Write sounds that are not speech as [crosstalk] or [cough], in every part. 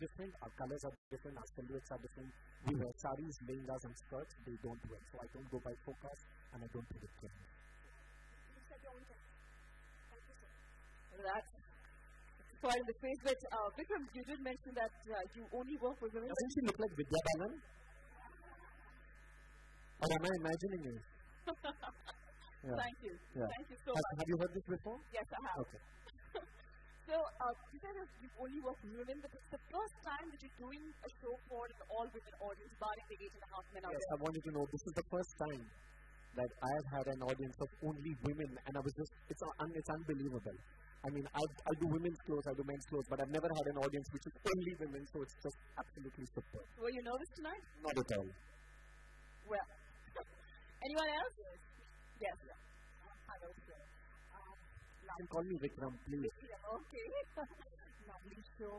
different, our colors are different, our silhouettes are different. We wear saris, lehengas, and skirts. They don't wear. So I don't go by focus and I don't predict trends. That's in the face. But uh, Vikram, you did mention that uh, you only work with women. Doesn't she look like Vidya Balan? Or am I imagining it? [laughs] Yeah. Thank you. Yeah. Thank you so Have, much. have you heard this before? Yes, I have. Okay. So, uh, you said that you only work with women, but it's the first time that you're doing a show for an all-women audience, barring the eight and a half men out Yes. I want you to know this is the first time that I have had an audience of only women, and I was just, it's, un, it's unbelievable. I mean, I, I do women's clothes, I do men's clothes, but I've never had an audience which is only women, so it's just absolutely super. Were you nervous tonight? Not at all. Well, [laughs] anyone else? Yes. You can call me Vikram, please. yeah, okay. [laughs] lovely show.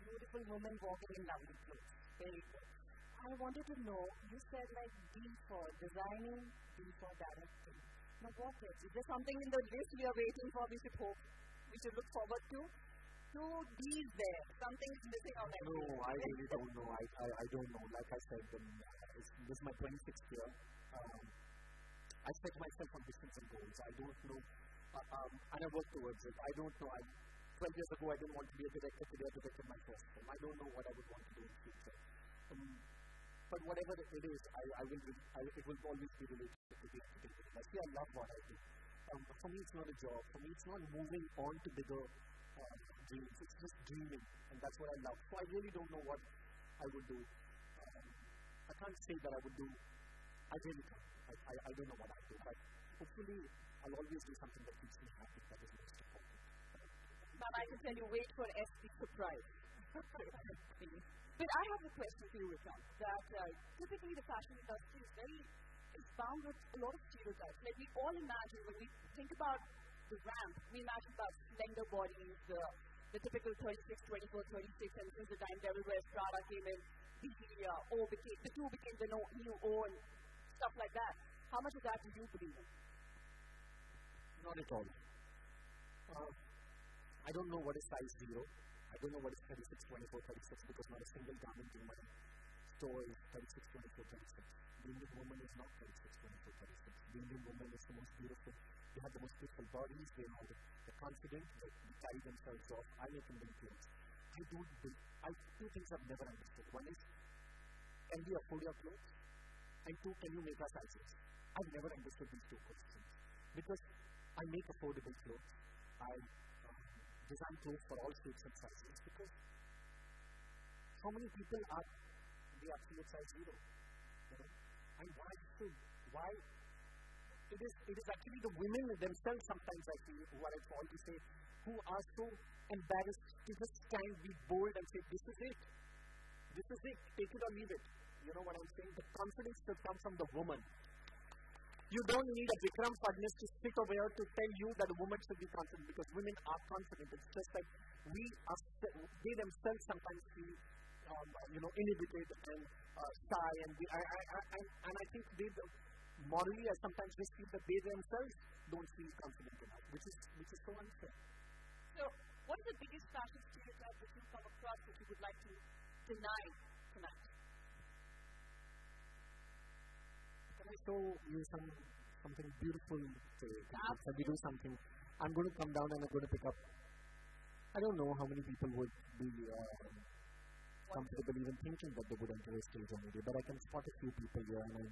Beautiful woman walking in lovely clothes. Very good. I wanted to know, you said like D for designing, D for directing. Now what is? Is there something in the list we are waiting for we should hope, we should look forward to? Two D's there. Something is missing out there. No, I really don't know. I, I, I don't know. Like I said, um, this is my 26th year. Um, I set myself ambitions and goals. I don't know. Um, and I work towards it. I don't know. I, 12 years ago, I didn't want to be a director. Today, I directed my first film. I don't know what I would want to do in the future. Um, but whatever it is, I, I will. I, it will always be related to the entertainment industry. I love what I do. Um, but for me, it's not a job. For me, it's not moving on to bigger uh, dreams. It's just dreaming, and that's what I love. So I really don't know what I would do. Um, I can't say that I would do. I really can't. I, I, I don't know what I do, but hopefully, I'll always do something that keeps me happy. That is most important. But I can tell you, wait for SB surprise. but I have a question for you, Vikram, that uh, typically the fashion industry is very, is bound with a lot of stereotypes. Like we all imagine when we think about the ramp, we imagine about slender bodies, the, the typical 36, 24, 36, and since the time Devil Wears Prada came in, the, uh, O became, the two became the new O and stuff like that. How much of that do you believe in? Not at all. Uh, I don't know what is size zero. I don't know what is 36, 24, 36 because not a single garment in my store is 36, 24, 36. The Indian woman is not 36, 24, 36. The Indian woman is the most beautiful. They have the most beautiful bodies. They are the, the confident. They, they carry themselves off. I make Indian clothes. I don't. be- I two things I've never understood. One is, can we afford your clothes? And two, can you make our sizes? I've never understood these two questions because I make affordable clothes. I um, design clothes for all shapes and sizes because how many people are the absolute size zero? You know? And why so why it is it is actually the women themselves sometimes I feel who are at fault to say who are so embarrassed to just stand, be bold and say, This is it. This is it, take it or leave it. You know what I'm saying? The confidence should come from the woman. You don't need a Vikram Phadnis to sit over here to tell you that a woman should be confident because women are confident. It's just that we are, they themselves sometimes feel, um, you know, inhibited and uh, shy, and I, I, I, and, and I think they morally, I sometimes just feel that they themselves don't feel confident enough, which is which is so unfair. So, what is the biggest fashion stereotype that you come across that you would like to deny tonight? Can I show you some something beautiful today? Can we do something? I'm going to come down and I'm going to pick up. I don't know how many people would be uh, comfortable even thinking that they would enter a stage on day, but I can spot a few people here, and I'm,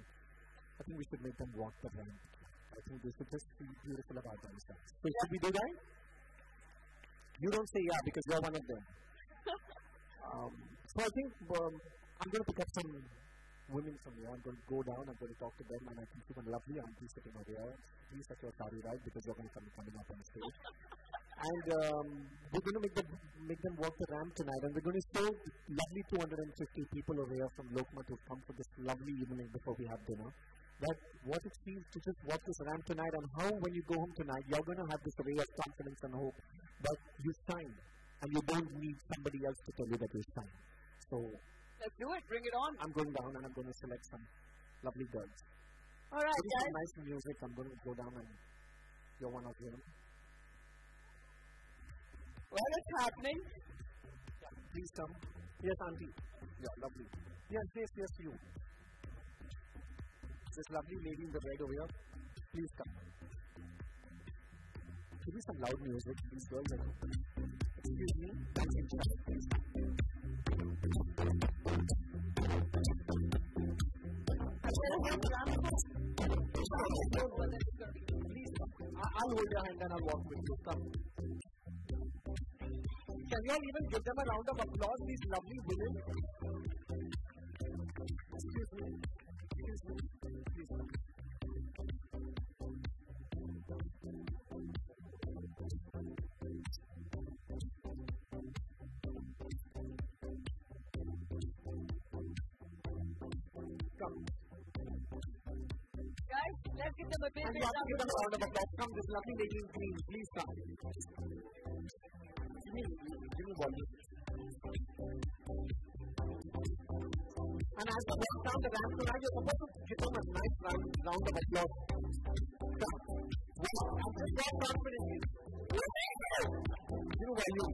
I think we should make them walk the ramp. I think they should just feel beautiful about themselves. So should we do that? You don't say yeah because you're one of them. [laughs] um, so I think um, I'm going to pick up some women from here. I'm going to go down. I'm going to talk to them, and I think you're lovely auntie sitting over here. Please set your sari right because you're going to come coming up on stage. and um, we're going to make them make them walk the ramp tonight, and we're going to show lovely 250 people over here from Lokmat who've come for this lovely evening before we have dinner. That what it feels to just walk this ramp tonight, and how when you go home tonight, you're going to have this array of confidence and hope that you shine, and you don't need somebody else to tell you that you shine. So Let's do it. Bring it on. I'm going down and I'm going to select some lovely girls. All right, Put some nice music. I'm going to go down and you're one of them. Well, it's happening. Yeah, please come. Yes, auntie. Yeah, lovely. Yes, yes, yes, you. This lovely lady in the red over here. Please come. Give me some loud music, please, girls. Excuse me. I'll hold your hand and I'll walk with you. Come. Can you all even give them a round of applause, these lovely women? Excuse me. Excuse me. A of. Come, this lovely lady in green. Please come. Give me, give me volume. And as you walk down the ramp tonight, you're supposed to give them a nice round, round of applause. Come. Give me volume.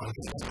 よし!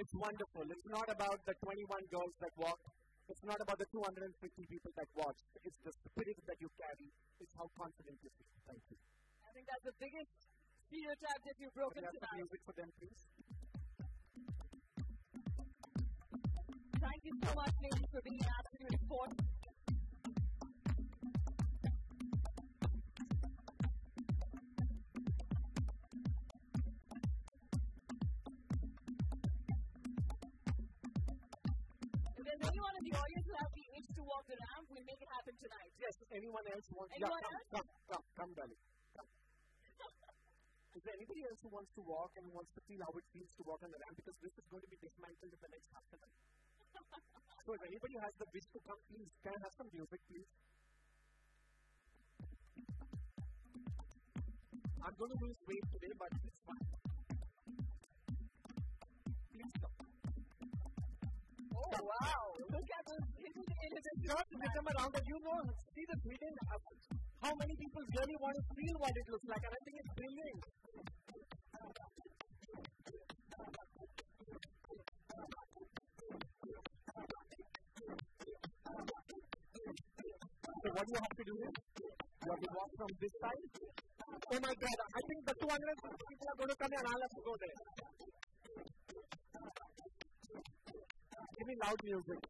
It's wonderful. It's not about the 21 girls that walk. It's not about the 250 people that watch. It's the spirit that you carry. It's how confident you feel. Thank you. I think that's the biggest stereotype that you've broken Can tonight. music for them, please? Thank you so much, ladies, for being absolute sport. If anyone in the audience who has the itch to walk the ramp, we'll make it happen tonight. Yes, anyone else wants Anyone yeah, come, else? come, come, come, darling. Come. Is there anybody else who wants to walk and who wants to feel how it feels to walk on the ramp? Because this is going to be dismantled in the next half an hour. [laughs] so if anybody has the wish to come, please, can I have some music, please? I'm going to lose weight today, but it's fine. Please come. Oh, wow. Look at those hidden It's inhibitions. not to become around, but you know, see the hidden, how many people really want to feel what it looks like? And I think it's brilliant. So what do you have to do? You have to walk from this side. Oh my God! I think the 200 people are going to come and I'll have to go there. Give me loud music.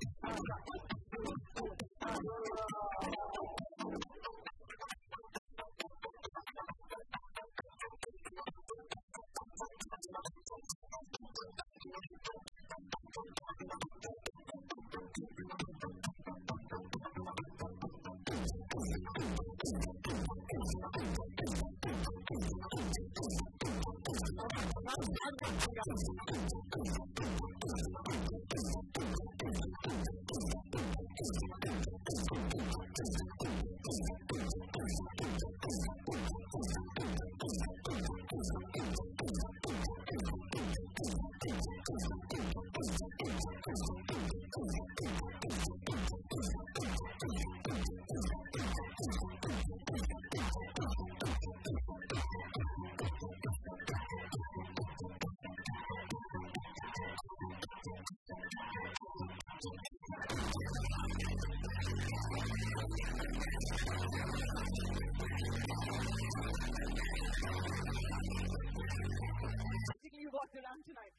walked around tonight.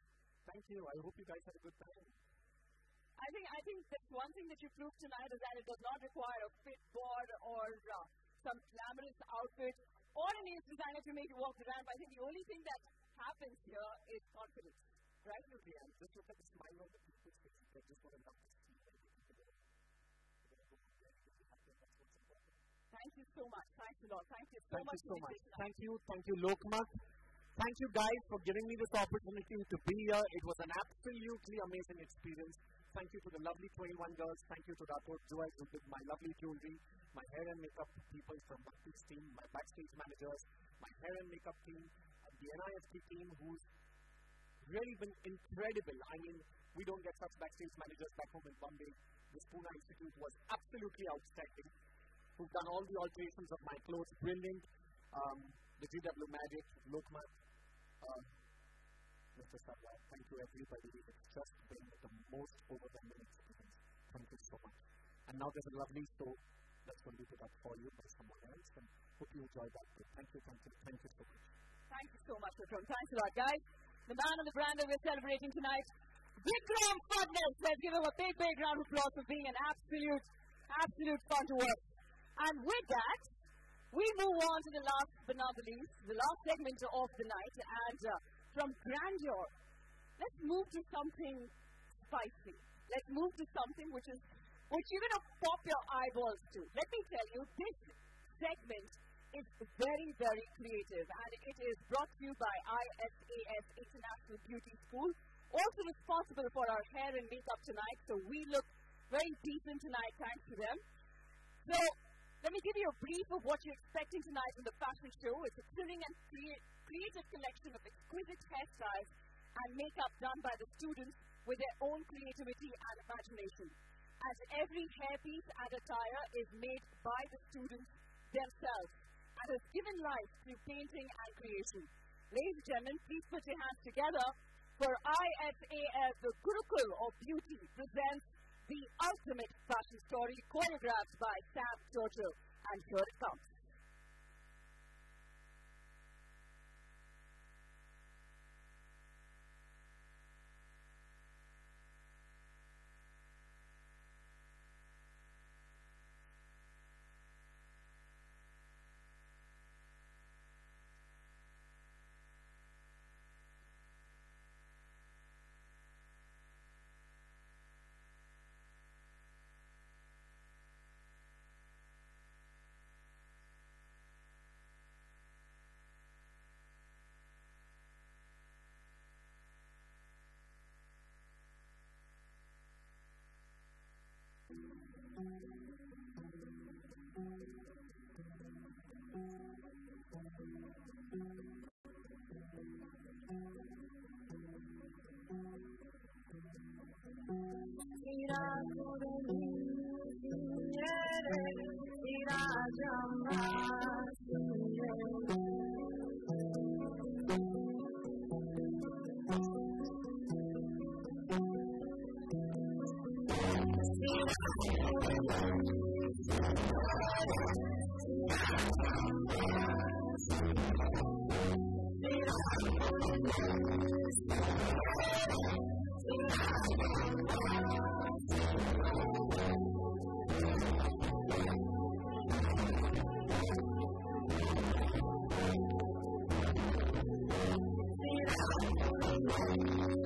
Thank you. I hope you guys had a good time. I think I think that one thing that you proved tonight is that it does not require a fit board or uh, some glamorous outfit or an ace designer to make you walk the ramp. I think the only thing that happens here is confidence. Right? And just look at the smile on the people's faces. They just want to love this team. and they people are- they're gonna go out there and be happy, and that's what's important. Thank you so much. Thanks a lot. Thank you so Thank much. you so much. Thank you. Thank you, Lokmat. Thank you, guys, for giving me this opportunity to be here. It was an absolutely amazing experience. Thank you to the lovely 21 girls. Thank you to Rathod Jewels who did my lovely jewelry, my hair and makeup people from Bhakti's team, my backstage managers, my hair and makeup team, and the NIST team who's really been incredible. I mean, we don't get such backstage managers back home in Bombay. The Pune Institute was absolutely outstanding. Who've done all the alterations of my clothes, brilliant. Um, the GW Magic, Lokmat, um, Mr. Sarwar, thank you everybody. It's just been the most overwhelming experience. Thank you so much. And now there's a lovely show that's going to be put up for you by someone else, and hope you enjoy that too. Thank you, thank you, thank you so much. Thank you so much, Vikram. Thanks a lot, guys. The man and the brand that we're celebrating tonight, Vikram Phadnis. Let's give him a big, big round of applause for being an absolute, absolute fun to work. And with that, we move on to the last but not the least, the last segment of the night. And uh, from grandeur, let's move to something spicy. Let's move to something which is which you're going to pop your eyeballs to. Let me tell you, this segment is very, very creative and it is brought to you by ISAS International Beauty School, also responsible for our hair and makeup tonight. So we look very decent tonight thanks to them. So let me give you a brief of what you're expecting tonight in the fashion show. It's a thrilling and crea- creative collection of exquisite hairstyles and makeup done by the students with their own creativity and imagination as every hairpiece and attire is made by the students themselves and has given life through painting and creation. Ladies and gentlemen, please put your hands together for ISAS, the Gurukul of Beauty, presents the ultimate fashion story choreographed by Sam Churchill. And here it comes. Shri Rajam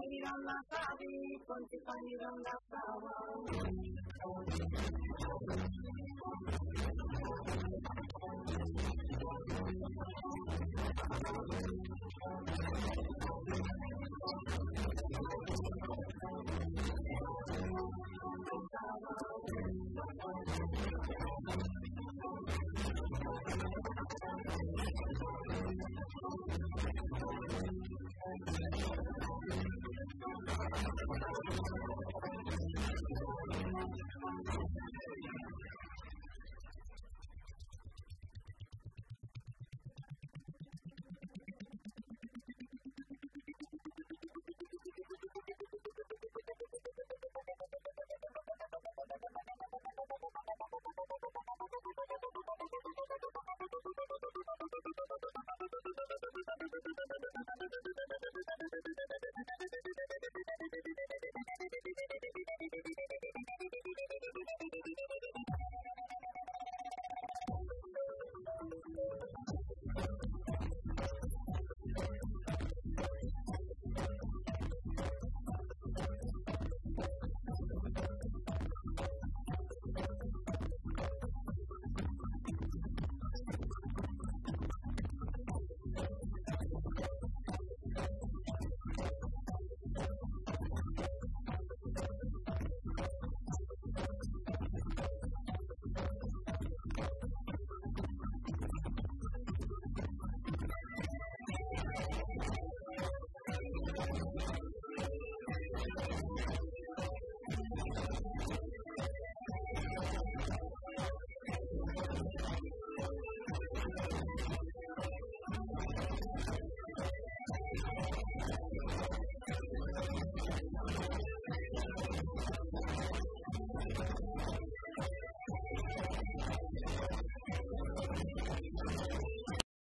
Tiffany on the body, from Tiffany on the power.